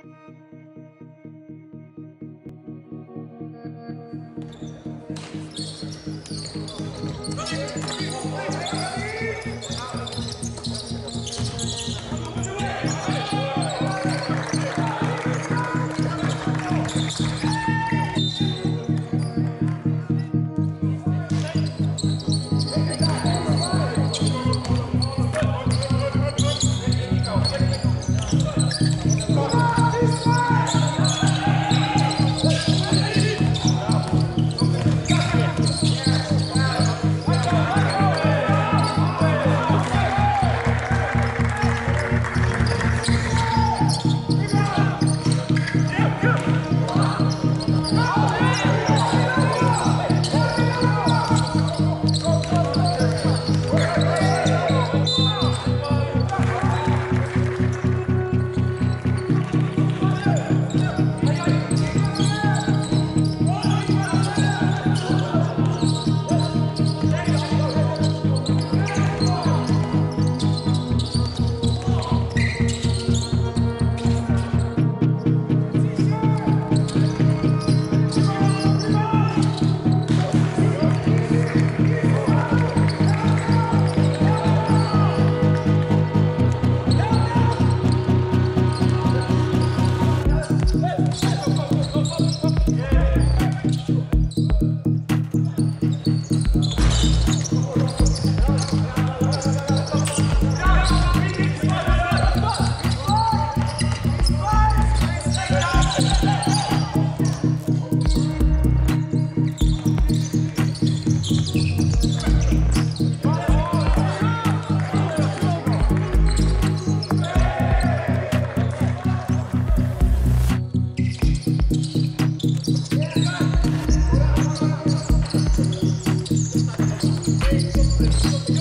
Só, mano. Christmas.